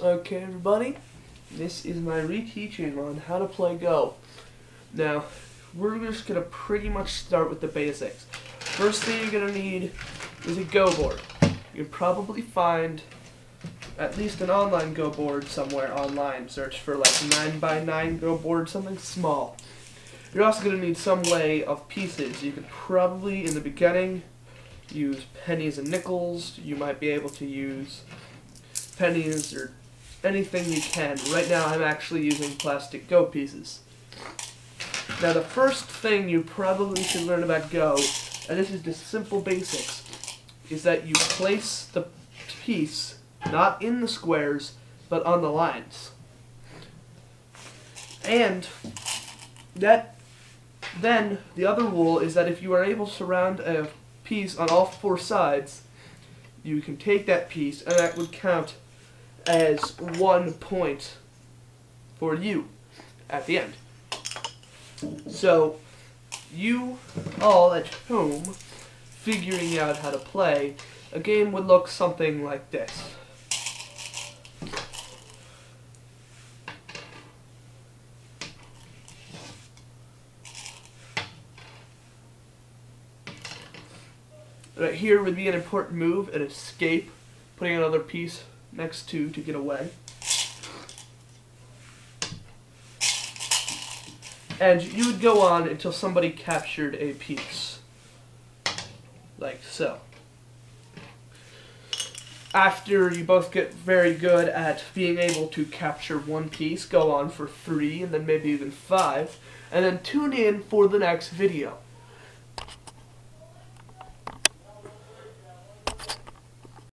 Okay, everybody, this is my reteaching on how to play Go. Now, we're just gonna pretty much start with the basics. First thing you're gonna need is a Go board. You can probably find at least an online Go board somewhere online. Search for like 9 by 9 Go board, something small. You're also gonna need some way of pieces. You could probably, in the beginning, use pennies and nickels. You might be able to use pennies or anything you can. Right now I'm actually using plastic Go pieces. Now the first thing you probably should learn about Go, and this is just simple basics, is that you place the piece not in the squares, but on the lines. And that then the other rule is that if you are able to surround a piece on all four sides, you can take that piece and that would count as one point for you at the end. So, you all at home figuring out how to play, a game would look something like this. Right here would be an important move, an escape, putting another piece next two to get away. And you would go on until somebody captured a piece. Like so. After you both get very good at being able to capture one piece, go on for three and then maybe even five, and then tune in for the next video.